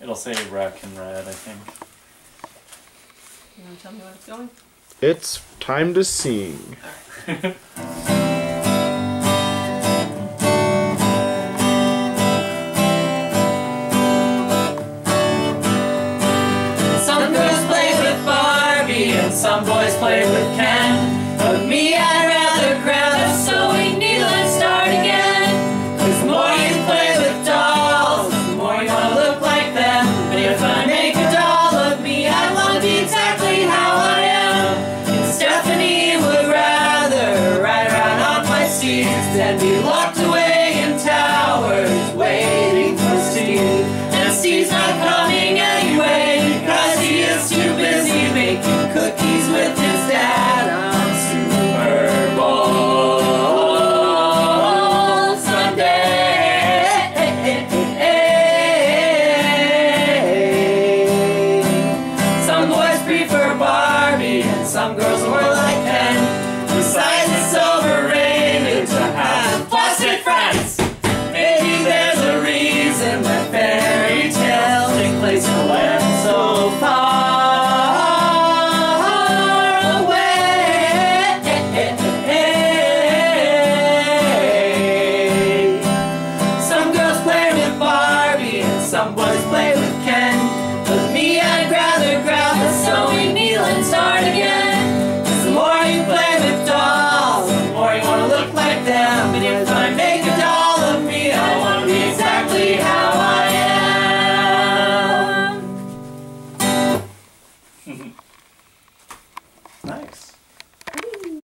It'll say wreck in red, I think. You want to tell me what it's going? It's time to sing. some girls play with Barbie and some boys play with Ken. Some girls wear look like them. And if I make a doll of me, I want to be exactly how I am. nice.